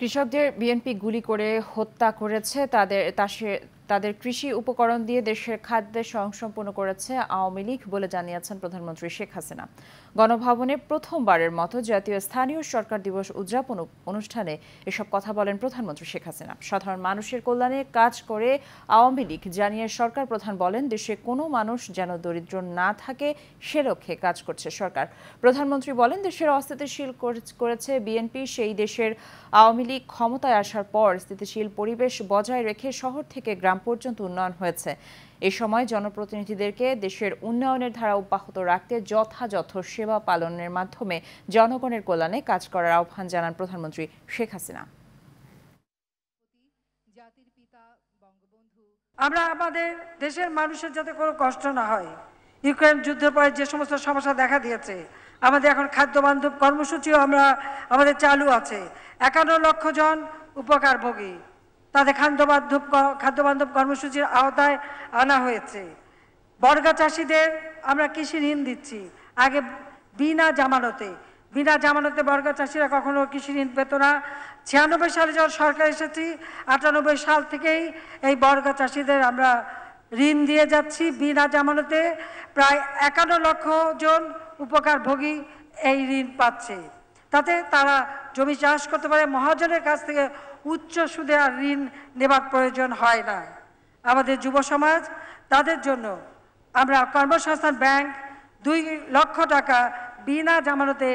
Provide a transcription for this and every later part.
কৃষকদের বিএনপি গুলি করে হত্যা করেছে তাদের তাদের কৃষি উপকরণ দিয়ে দেশের খাদ্যের স্বয়ংসম্পূর্ণ করেছে আওয়ামী লীগ বলে জানিয়েছেন প্রধানমন্ত্রী শেখ হাসিনা। গণভবনে প্রথমবারের মতো জাতীয় স্থানীয় সরকার দিবস উদযাপন অনুষ্ঠানে এসব কথা বলেন প্রধানমন্ত্রী শেখ হাসিনা। সাধারণ মানুষের কল্যাণে কাজ করে আওয়ামী লীগ জানিয়ে সরকার প্রধান বলেন, দেশে কোনো মানুষ যেন দরিদ্র না থাকে, সে লক্ষ্যে কাজ করছে সরকার। প্রধানমন্ত্রী বলেন, দেশের অস্থিতিশীল করেছে বিএনপি, সেই দেশের আওয়ামী লীগ ক্ষমতায় আসার পর স্থিতিশীল পরিবেশ বজায় রেখে শহর থেকে গ্রাম পর্যন্ত উন্নয়ন হয়েছে। এ সময় জনপ্রতিনিধিদেরকে দেশের উন্নয়নের ধারা অব্যাহত রাখতে যথাযথ সেবা পালনের মাধ্যমে জনগণের কল্যাণে কাজ করার আহ্বান জানান প্রধানমন্ত্রী শেখ হাসিনা। আমরা আমাদের দেশের মানুষের যাতে কোনো কষ্ট না হয়, ইউক্রেন যুদ্ধের পরে যে সমস্ত সমস্যা দেখা দিয়েছে, আমাদের এখন খাদ্য বান্ধব কর্মসূচিও আমরা, আমাদের চালু আছে। একান্ন লক্ষ জন উপকারভোগী। তাদের খাদ্য বান্ধব খাদ্য বান্ধব কর্মসূচির আওতায় আনা হয়েছে। বর্গা চাষিদের আমরা কৃষি ঋণ দিচ্ছি। আগে বিনা জামানতে বিনা জামানতে বর্গা চাষিরা কখনো কৃষি ঋণ পেত না। ছিয়ানব্বই সালে যখন সরকার এসেছি, আটানব্বই সাল থেকেই এই বর্গা চাষিদের আমরা ঋণ দিয়ে যাচ্ছি বিনা জামানতে। প্রায় একান্ন লক্ষ জন উপকারভোগী এই ঋণ পাচ্ছে। তাতে তারা জমি চাষ করতে পারে, মহাজনের কাছ থেকে উচ্চ সুদে আর ঋণ নেবার প্রয়োজন হয় না। আমাদের যুব সমাজ, তাদের জন্য আমরা কর্মসংস্থান ব্যাংক দুই লক্ষ টাকা বিনা জামানতে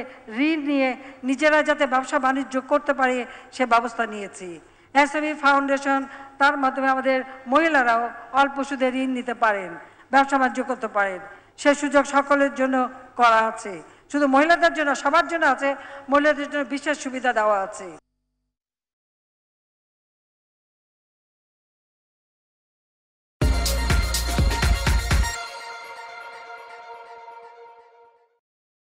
ঋণ নিয়ে নিজেরা যাতে ব্যবসা বাণিজ্য করতে পারে, সে ব্যবস্থা নিয়েছি। এসএমই ফাউন্ডেশন, তার মাধ্যমে আমাদের মহিলারাও অল্প সুদে ঋণ নিতে পারেন, ব্যবসা বাণিজ্য করতে পারেন। সে সুযোগ সকলের জন্য করা আছে। শুধু মহিলাদের জন্য সবার জন্য আছে। মহিলাদের জন্য বিশেষ সুবিধা দেওয়া আছে।